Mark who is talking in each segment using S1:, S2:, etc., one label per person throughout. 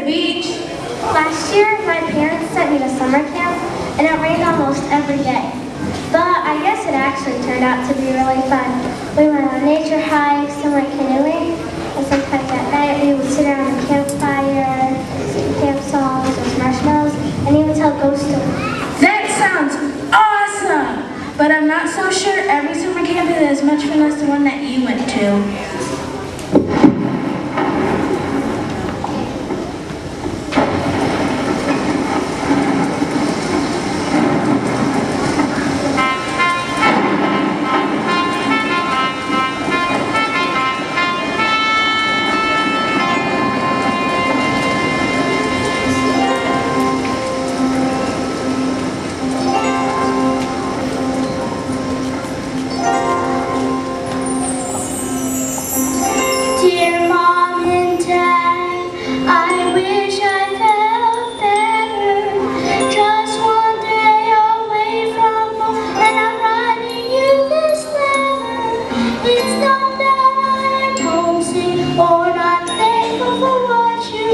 S1: the beach. Last year, my parents sent me to summer camp, and it rained almost every day. But I guess it actually turned out to be really fun. We went on nature hikes and went canoeing, and sometimes at night we would sit around the campfire, sing camp songs, with marshmallows, and even tell ghost stories.
S2: That sounds awesome! But I'm not so sure every summer camp is as much fun as the one that you went to.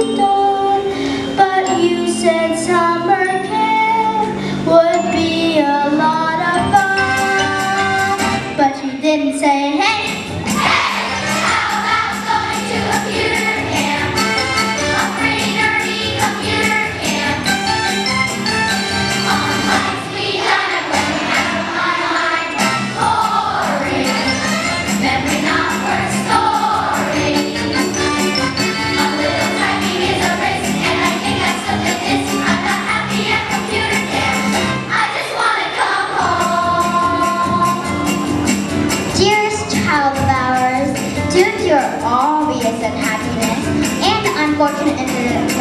S1: What your obvious unhappiness and unfortunate